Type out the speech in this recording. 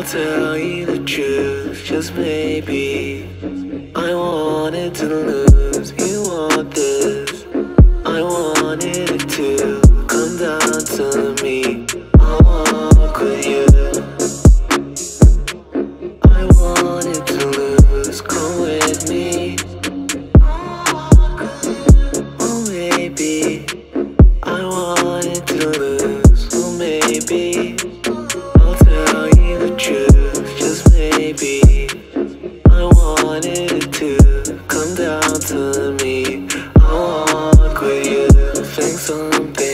I'll tell you the truth, just maybe. I wanted to lose, you want this. I wanted it to come down to me. say something.